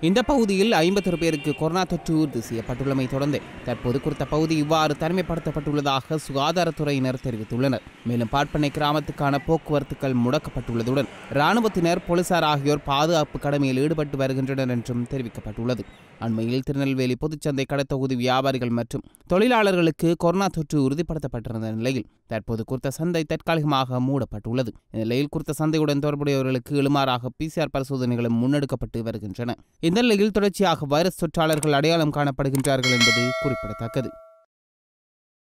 இந்த பகுதியில் ஐம்பத்தொரு பேருக்கு கொரோனா தொற்று உறுதி செய்யப்பட்டுள்ளமை தொடர்ந்து தற்போது குறித்த பகுதி இவ்வாறு தனிமைப்படுத்தப்பட்டுள்ளதாக சுகாதாரத்துறையினர் தெரிவித்துள்ளனர். மேலும் பாட்பண்ணை கிராமத்துக்கான போக்குவரத்துகள் முடக்கப்பட்டுள்ளதுடன் இராணுவத்தினர் போலீசார் ஆகியோர் பாதுகாப்பு கடமையில் ஈடுபட்டு வருகின்றனர் என்றும் தெரிவிக்கப்பட்டுள்ளது. அண்மையில் திருநெல்வேலி பொதுச்சந்தை கடத்தொகுதி வியாபாரிகள் மற்றும் தொழிலாளர்களுக்கு கொரோனா தொற்று உறுதிப்படுத்தப்பட்டிருந்த நிலையில் தற்போது குறித்த சந்தை தற்காலிகமாக மூடப்பட்டுள்ளது. இந்நிலையில் குறித்த சந்தையுடன் தொடர்புடையவர்களுக்கு எழுமாறாக பிசிஆர் பரிசோதனைகளும் முன்னெடுக்கப்பட்டு வருகின்றன. இந்த நிலையில் தொடர்ச்சியாக வைரஸ் தொற்றாளர்கள் அடையாளம் காணப்படுகின்றார்கள் என்பது குறிப்பிடத்தக்கது.